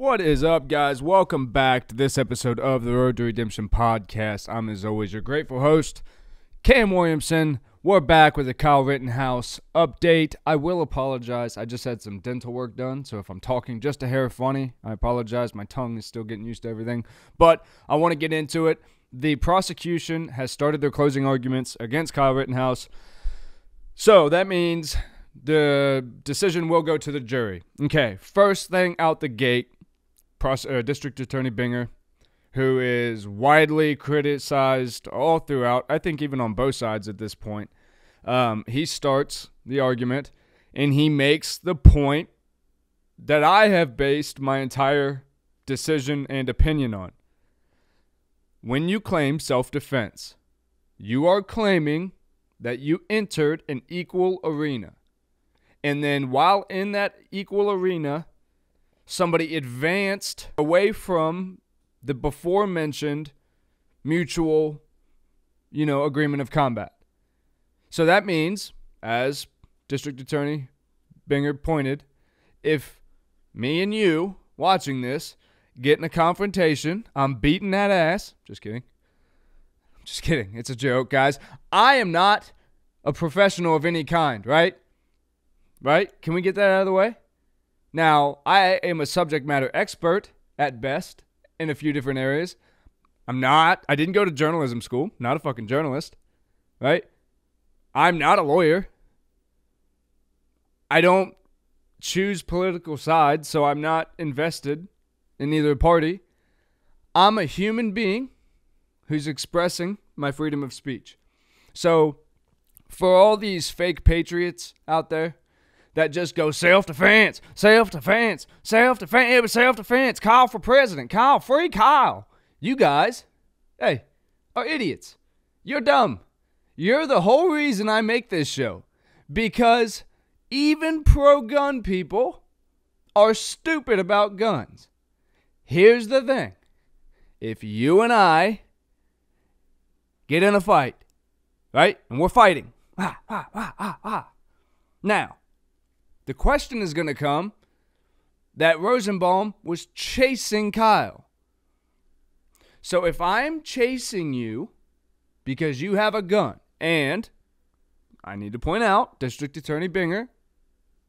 What is up, guys? Welcome back to this episode of the Road to Redemption podcast. I'm, as always, your grateful host, Cam Williamson. We're back with a Kyle Rittenhouse update. I will apologize. I just had some dental work done, so if I'm talking just a hair funny, I apologize. My tongue is still getting used to everything. But I want to get into it. The prosecution has started their closing arguments against Kyle Rittenhouse. So that means the decision will go to the jury. Okay, first thing out the gate, Uh, District Attorney Binger, who is widely criticized all throughout, I think even on both sides at this point, um, he starts the argument and he makes the point that I have based my entire decision and opinion on. When you claim self defense, you are claiming that you entered an equal arena. And then while in that equal arena, somebody advanced away from the before mentioned mutual, you know, agreement of combat. So that means, as District Attorney Binger pointed, if me and you watching this get in a confrontation, I'm beating that ass. Just kidding. Just kidding. It's a joke, guys. I am not a professional of any kind, right? Right? Can we get that out of the way? Now, I am a subject matter expert at best in a few different areas. I'm not. I didn't go to journalism school. Not a fucking journalist. Right? I'm not a lawyer. I don't choose political sides, so I'm not invested in either party. I'm a human being who's expressing my freedom of speech. So, for all these fake patriots out there that just go self defense, self defense, self defense, it was self defense, Kyle for president, Kyle, free Kyle. You guys, hey, are idiots. You're dumb. You're the whole reason I make this show. Because even pro gun people are stupid about guns. Here's the thing if you and I get in a fight, right? And we're fighting. Ah, ah, ah, ah, ah. Now, the question is going to come that Rosenbaum was chasing Kyle. So if I'm chasing you because you have a gun, and I need to point out, District Attorney Binger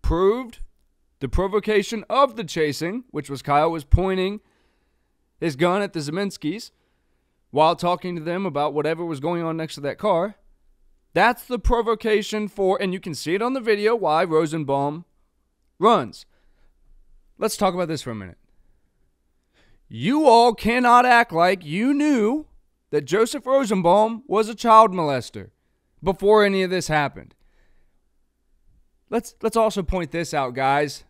proved the provocation of the chasing, which was Kyle was pointing his gun at the Ziminskis while talking to them about whatever was going on next to that car. That's the provocation for, and you can see it on the video, why Rosenbaum runs. Let's talk about this for a minute. You all cannot act like you knew that Joseph Rosenbaum was a child molester before any of this happened. Let's let's also point this out, guys.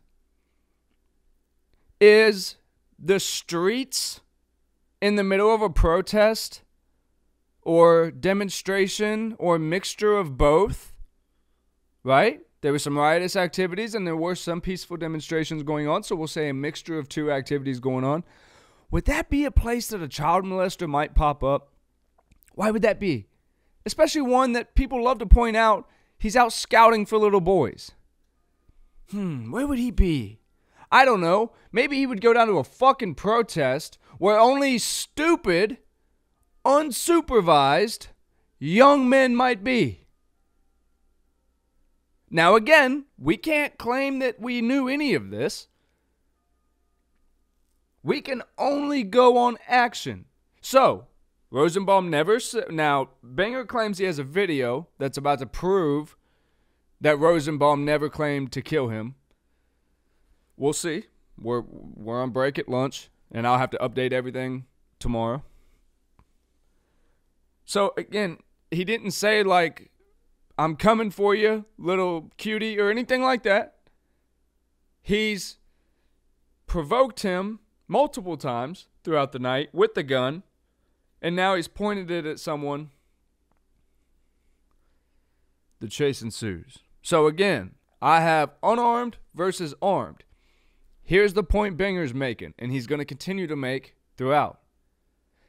Is the streets in the middle of a protest or demonstration or mixture of both, right? There were some riotous activities and there were some peaceful demonstrations going on, so we'll say a mixture of two activities going on. Would that be a place that a child molester might pop up? Why would that be? Especially one that people love to point out he's out scouting for little boys. Hmm, where would he be? I don't know. Maybe he would go down to a fucking protest where only stupid, unsupervised young men might be. Now, again, we can't claim that we knew any of this. We can only go on action. So, Rosenbaum never. Now, Binger claims he has a video that's about to prove that Rosenbaum never claimed to kill him. We'll see. We're we're on break at lunch, and I'll have to update everything tomorrow. So again, he didn't say like I'm coming for you, little cutie, or anything like that. He's provoked him multiple times throughout the night with the gun, and now he's pointed it at someone. The chase ensues. So again, I have unarmed versus armed. Here's the point Binger's making, and he's going to continue to make throughout.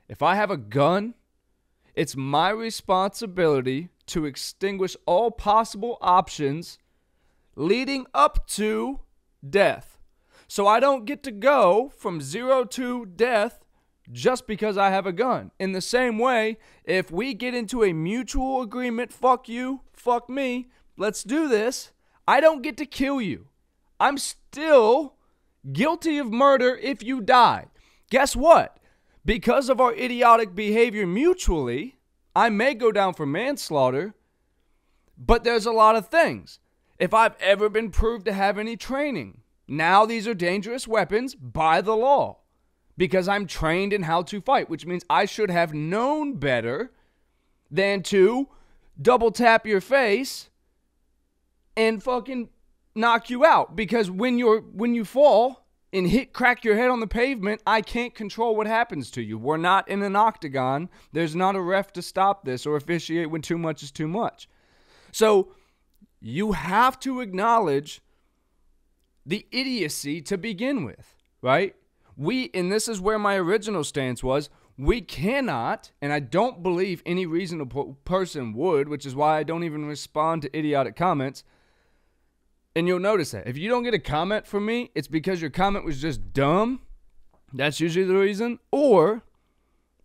If I have a gun, it's my responsibility to extinguish all possible options leading up to death. So I don't get to go from zero to death just because I have a gun. In the same way, if we get into a mutual agreement, fuck you, fuck me, let's do this, I don't get to kill you. I'm still guilty of murder if you die. Guess what? Because of our idiotic behavior mutually, I may go down for manslaughter, but there's a lot of things. If I've ever been proved to have any training, now these are dangerous weapons by the law because I'm trained in how to fight, which means I should have known better than to double tap your face and fucking knock you out because when you're when you fall and hit crack your head on the pavement, I can't control what happens to you. We're not in an octagon. There's not a ref to stop this or officiate when too much is too much. So you have to acknowledge the idiocy to begin with, right? We and this is where my original stance was, we cannot, and I don't believe any reasonable person would, which is why I don't even respond to idiotic comments and you'll notice that if you don't get a comment from me, it's because your comment was just dumb. That's usually the reason. Or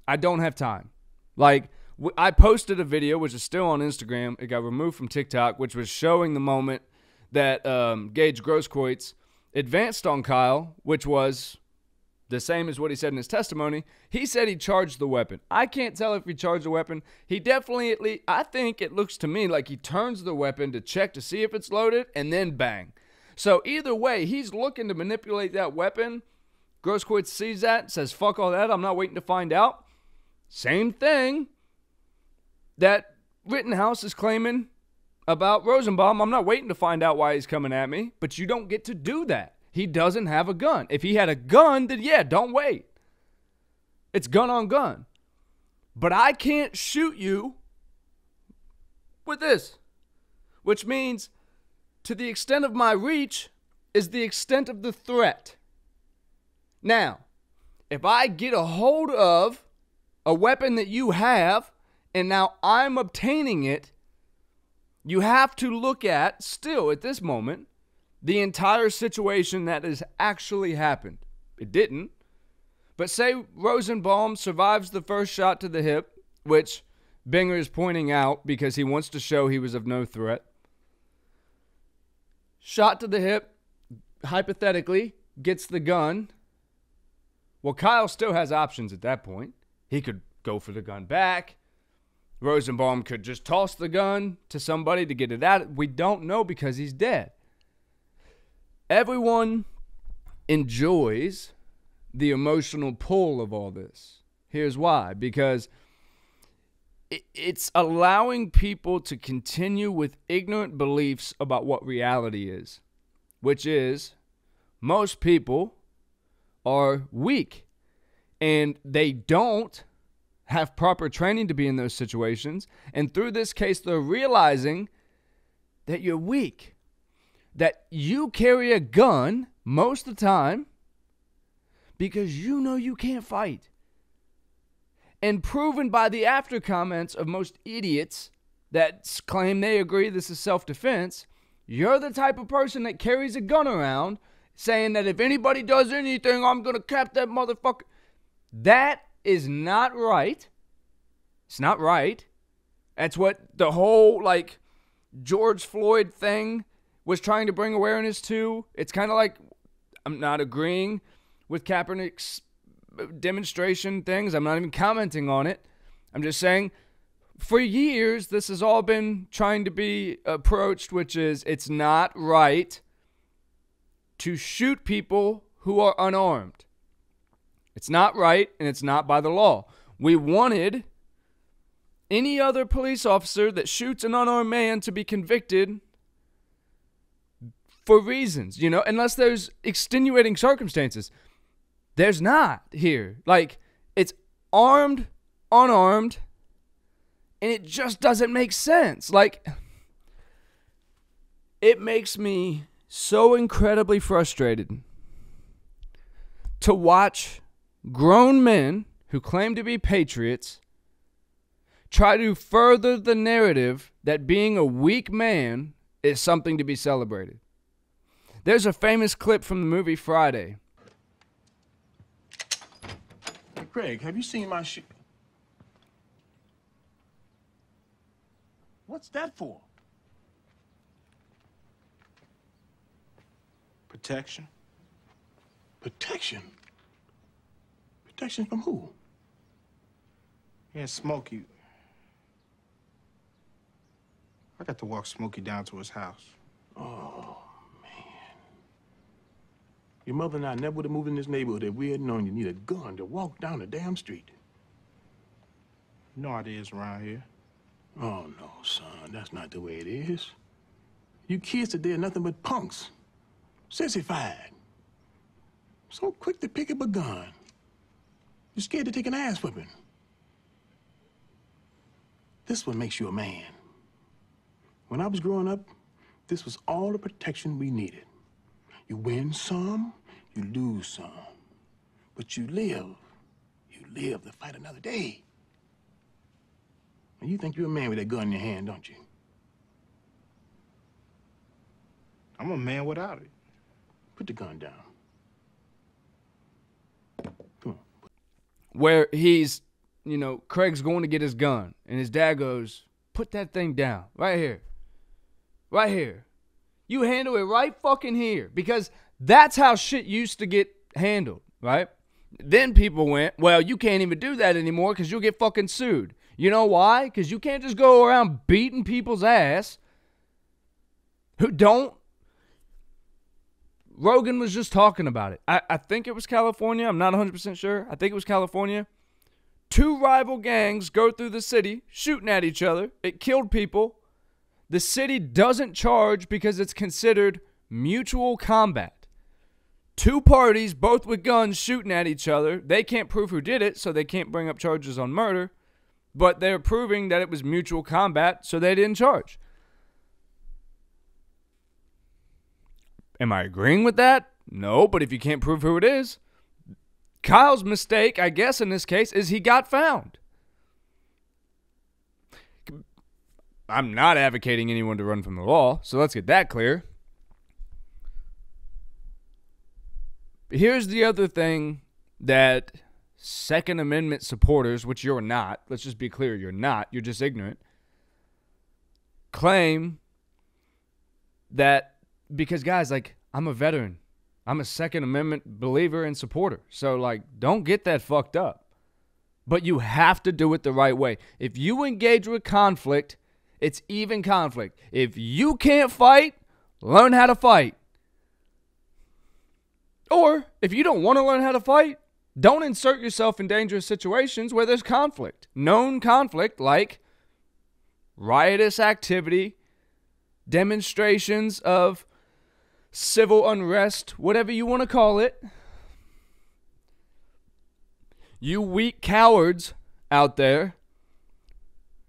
I don't have time. Like, I posted a video, which is still on Instagram. It got removed from TikTok, which was showing the moment that um, Gage Grosskreutz advanced on Kyle, which was the same as what he said in his testimony. He said he charged the weapon. I can't tell if he charged the weapon. He definitely, at least, I think it looks to me like he turns the weapon to check to see if it's loaded and then bang. So either way, he's looking to manipulate that weapon. Grosskreutz sees that, says, fuck all that. I'm not waiting to find out. Same thing that Rittenhouse is claiming about Rosenbaum. I'm not waiting to find out why he's coming at me, but you don't get to do that. He doesn't have a gun. If he had a gun, then yeah, don't wait. It's gun on gun. But I can't shoot you with this, which means to the extent of my reach is the extent of the threat. Now, if I get a hold of a weapon that you have and now I'm obtaining it, you have to look at, still at this moment, the entire situation that has actually happened. It didn't. But say Rosenbaum survives the first shot to the hip, which Binger is pointing out because he wants to show he was of no threat. Shot to the hip, hypothetically, gets the gun. Well, Kyle still has options at that point. He could go for the gun back. Rosenbaum could just toss the gun to somebody to get it out. We don't know because he's dead everyone enjoys the emotional pull of all this. Here's why because it's allowing people to continue with ignorant beliefs about what reality is, which is most people are weak and they don't have proper training to be in those situations. And through this case, they're realizing that you're weak that you carry a gun most of the time because you know you can't fight. And proven by the after comments of most idiots that claim they agree this is self defense, you're the type of person that carries a gun around saying that if anybody does anything, I'm going to cap that motherfucker. That is not right. It's not right. That's what the whole, like, George Floyd thing was trying to bring awareness to. It's kind of like I'm not agreeing with Kaepernick's demonstration things. I'm not even commenting on it. I'm just saying for years this has all been trying to be approached which is it's not right to shoot people who are unarmed. It's not right and it's not by the law. We wanted any other police officer that shoots an unarmed man to be convicted for reasons, you know, unless there's extenuating circumstances. There's not here. Like, it's armed, unarmed, and it just doesn't make sense. Like, it makes me so incredibly frustrated to watch grown men who claim to be patriots try to further the narrative that being a weak man is something to be celebrated. There's a famous clip from the movie Friday. Hey, Craig, have you seen my shoe? What's that for? Protection? Protection? Protection from who? Yeah, Smokey. I got to walk Smokey down to his house. Oh. Your mother and I never would have moved in this neighborhood if we had known you need a gun to walk down the damn street. You know how it is around here. Oh, no, son, that's not the way it is. You kids today are nothing but punks. Sissified. So quick to pick up a gun. You're scared to take an ass whipping. This what makes you a man. When I was growing up, this was all the protection we needed. You win some, you lose some. But you live. You live to fight another day. And you think you're a man with that gun in your hand, don't you? I'm a man without it. Put the gun down. Come on. where he's, you know, Craig's going to get his gun, and his dad goes, "Put that thing down right here, right here. You handle it right fucking here, because that's how shit used to get handled, right? Then people went, well, you can't even do that anymore because you'll get fucking sued. You know why? Because you can't just go around beating people's ass who don't Rogan was just talking about it. I, I think it was California. I'm not 100% sure. I think it was California. Two rival gangs go through the city shooting at each other. It killed people. The city doesn't charge because it's considered mutual combat. Two parties, both with guns, shooting at each other. They can't prove who did it, so they can't bring up charges on murder. But they're proving that it was mutual combat, so they didn't charge. Am I agreeing with that? No, but if you can't prove who it is, Kyle's mistake, I guess, in this case, is he got found. I'm not advocating anyone to run from the law, so let's get that clear. Here's the other thing that Second Amendment supporters, which you're not, let's just be clear, you're not, you're just ignorant, claim that because guys, like I'm a veteran. I'm a Second Amendment believer and supporter. So like don't get that fucked up. But you have to do it the right way. If you engage with conflict, it's even conflict. If you can't fight, learn how to fight. Or if you don't want to learn how to fight, don't insert yourself in dangerous situations where there's conflict. Known conflict like riotous activity, demonstrations of civil unrest, whatever you want to call it. You weak cowards out there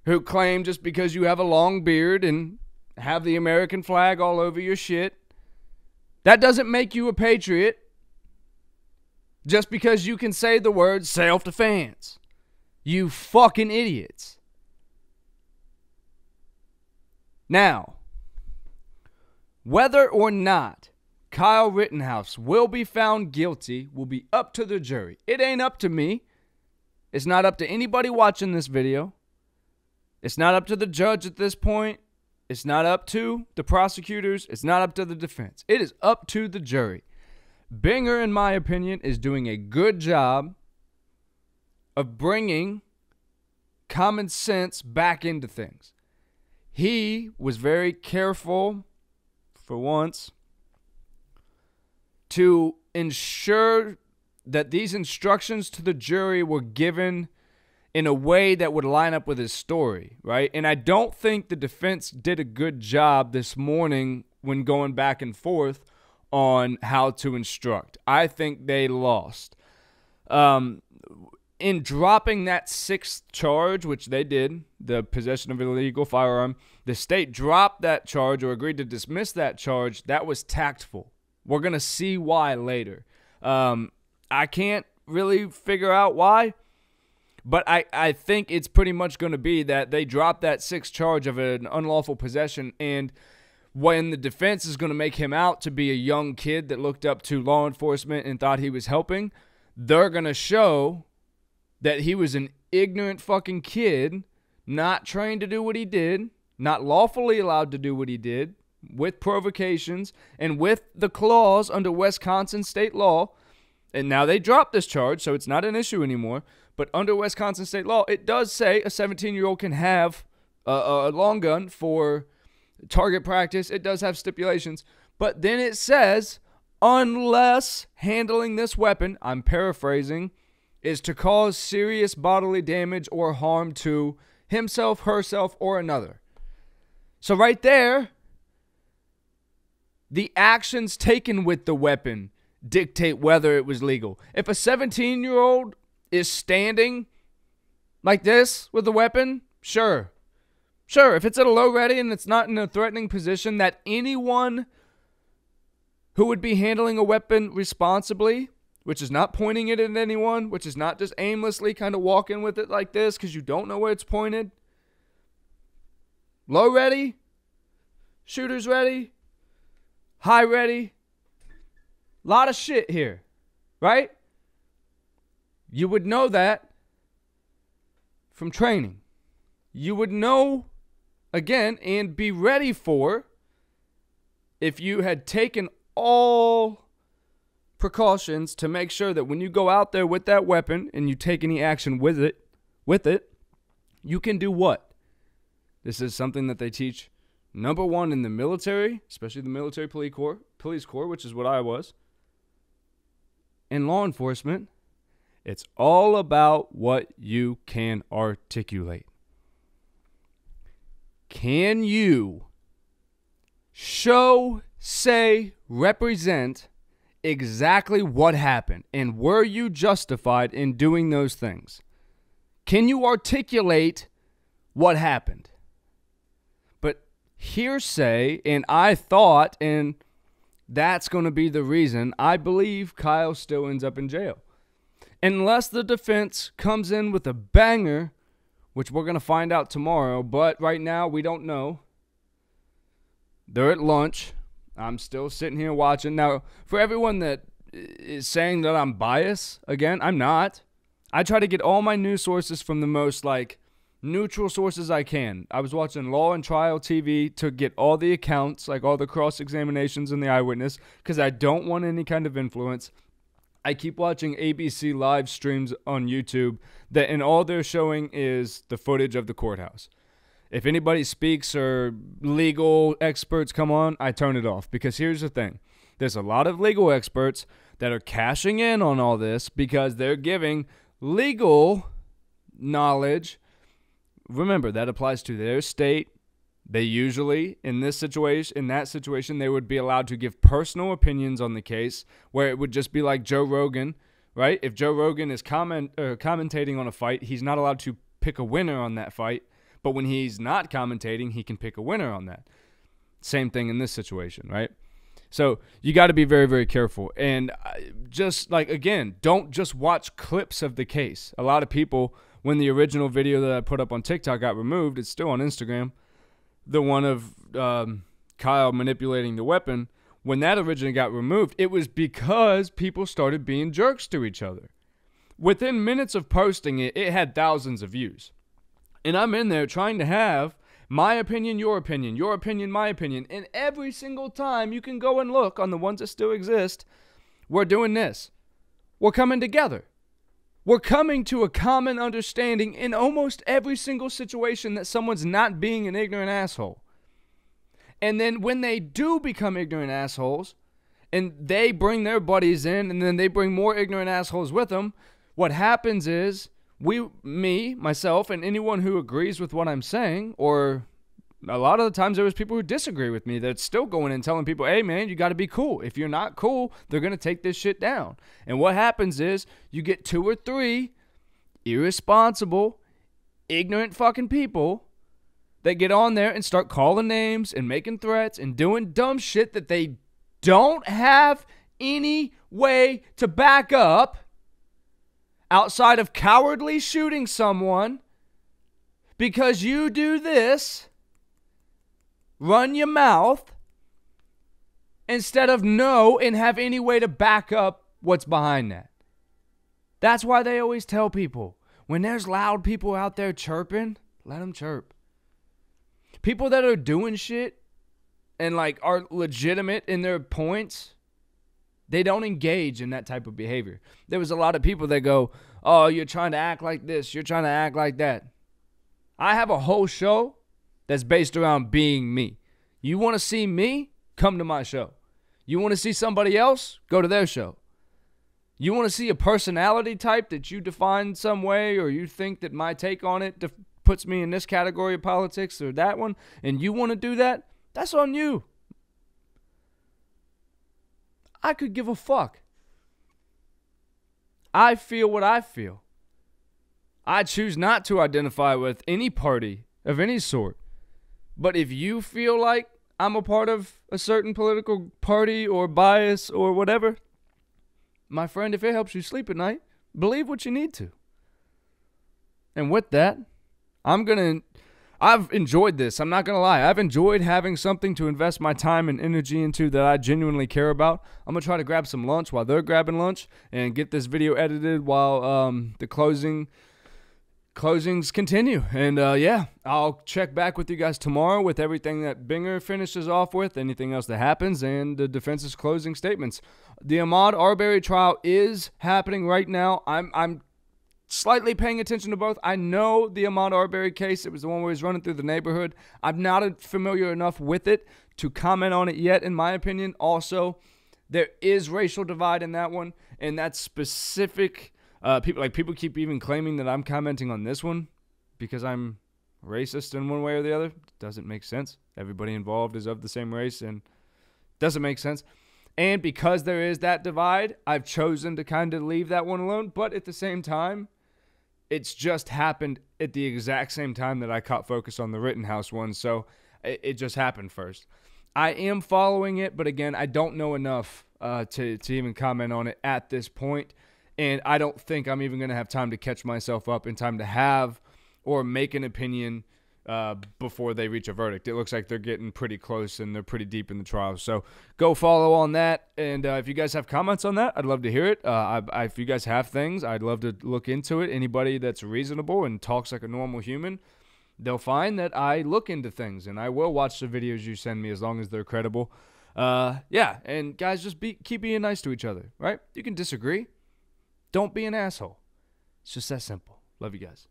who claim just because you have a long beard and have the American flag all over your shit, that doesn't make you a patriot just because you can say the word self defense. You fucking idiots. Now, whether or not Kyle Rittenhouse will be found guilty will be up to the jury. It ain't up to me. It's not up to anybody watching this video. It's not up to the judge at this point. It's not up to the prosecutors. It's not up to the defense. It is up to the jury. Binger, in my opinion, is doing a good job of bringing common sense back into things. He was very careful, for once, to ensure that these instructions to the jury were given in a way that would line up with his story, right? And I don't think the defense did a good job this morning when going back and forth on how to instruct. I think they lost. Um, in dropping that sixth charge, which they did, the possession of an illegal firearm, the state dropped that charge or agreed to dismiss that charge. That was tactful. We're going to see why later. Um, I can't really figure out why, but I, I think it's pretty much going to be that they dropped that sixth charge of an unlawful possession. And when the defense is going to make him out to be a young kid that looked up to law enforcement and thought he was helping, they're going to show that he was an ignorant fucking kid, not trained to do what he did, not lawfully allowed to do what he did, with provocations and with the clause under Wisconsin state law. And now they dropped this charge, so it's not an issue anymore. But under Wisconsin state law, it does say a 17 year old can have a, a long gun for target practice. It does have stipulations. But then it says, unless handling this weapon, I'm paraphrasing, is to cause serious bodily damage or harm to himself, herself, or another. So, right there, the actions taken with the weapon dictate whether it was legal. If a 17 year old is standing like this with a weapon, sure. Sure, if it's at a low ready and it's not in a threatening position that anyone who would be handling a weapon responsibly, which is not pointing it at anyone, which is not just aimlessly kind of walking with it like this because you don't know where it's pointed. Low ready, shooters ready, high ready. A Lot of shit here, right? You would know that from training. You would know again and be ready for if you had taken all precautions to make sure that when you go out there with that weapon and you take any action with it with it you can do what this is something that they teach number 1 in the military especially the military police corps police corps which is what I was in law enforcement it's all about what you can articulate can you show, say, represent exactly what happened? And were you justified in doing those things? Can you articulate what happened? But hearsay, and I thought, and that's going to be the reason I believe Kyle still ends up in jail. Unless the defense comes in with a banger which we're going to find out tomorrow. But right now, we don't know. They're at lunch. I'm still sitting here watching. Now, for everyone that is saying that I'm biased, again, I'm not. I try to get all my news sources from the most like neutral sources I can. I was watching Law and Trial TV to get all the accounts, like all the cross examinations and the eyewitness, because I don't want any kind of influence. I keep watching ABC live streams on YouTube that and all they're showing is the footage of the courthouse. If anybody speaks or legal experts come on, I turn it off because here's the thing. There's a lot of legal experts that are cashing in on all this because they're giving legal knowledge. Remember, that applies to their state, they usually, in this situation, in that situation, they would be allowed to give personal opinions on the case, where it would just be like Joe Rogan, right? If Joe Rogan is comment uh, commentating on a fight, he's not allowed to pick a winner on that fight. But when he's not commentating, he can pick a winner on that. Same thing in this situation, right? So you got to be very, very careful. And uh, just like, again, don't just watch clips of the case. A lot of people, when the original video that I put up on TikTok got removed, it's still on Instagram the one of um, Kyle manipulating the weapon, when that originally got removed, it was because people started being jerks to each other. Within minutes of posting it, it had thousands of views. And I'm in there trying to have my opinion, your opinion, your opinion, my opinion. And every single time you can go and look on the ones that still exist, we're doing this. We're coming together. We're coming to a common understanding in almost every single situation that someone's not being an ignorant asshole. And then when they do become ignorant assholes, and they bring their buddies in, and then they bring more ignorant assholes with them, what happens is we, me, myself, and anyone who agrees with what I'm saying or a lot of the times there was people who disagree with me that's still going and telling people, "Hey man, you got to be cool. If you're not cool, they're going to take this shit down." And what happens is you get two or three irresponsible, ignorant fucking people that get on there and start calling names and making threats and doing dumb shit that they don't have any way to back up outside of cowardly shooting someone because you do this run your mouth instead of no and have any way to back up what's behind that. That's why they always tell people when there's loud people out there chirping, let them chirp. People that are doing shit and like are legitimate in their points, they don't engage in that type of behavior. There was a lot of people that go, "Oh, you're trying to act like this, you're trying to act like that." I have a whole show that's based around being me. You want to see me? Come to my show. You want to see somebody else? Go to their show. You want to see a personality type that you define some way, or you think that my take on it def- puts me in this category of politics or that one, and you want to do that? That's on you. I could give a fuck. I feel what I feel. I choose not to identify with any party of any sort. But if you feel like I'm a part of a certain political party or bias or whatever, my friend, if it helps you sleep at night, believe what you need to. And with that, I'm going to. I've enjoyed this. I'm not going to lie. I've enjoyed having something to invest my time and energy into that I genuinely care about. I'm going to try to grab some lunch while they're grabbing lunch and get this video edited while um, the closing closings continue. And uh, yeah, I'll check back with you guys tomorrow with everything that Binger finishes off with, anything else that happens, and the defense's closing statements. The Ahmaud Arbery trial is happening right now. I'm I'm slightly paying attention to both. I know the Ahmaud Arbery case. It was the one where he's running through the neighborhood. I'm not familiar enough with it to comment on it yet, in my opinion. Also, there is racial divide in that one, and that's specific uh, people like people keep even claiming that I'm commenting on this one because I'm racist in one way or the other. Doesn't make sense. Everybody involved is of the same race and doesn't make sense. And because there is that divide, I've chosen to kind of leave that one alone. But at the same time, it's just happened at the exact same time that I caught focus on the Rittenhouse one. So it, it just happened first. I am following it, but again, I don't know enough uh, to, to even comment on it at this point. And I don't think I'm even going to have time to catch myself up in time to have or make an opinion uh, before they reach a verdict. It looks like they're getting pretty close and they're pretty deep in the trial. So go follow on that. And uh, if you guys have comments on that, I'd love to hear it. Uh, I, I, if you guys have things, I'd love to look into it. Anybody that's reasonable and talks like a normal human, they'll find that I look into things and I will watch the videos you send me as long as they're credible. Uh, yeah, and guys, just be keep being nice to each other, right? You can disagree. Don't be an asshole. It's just that simple. Love you guys.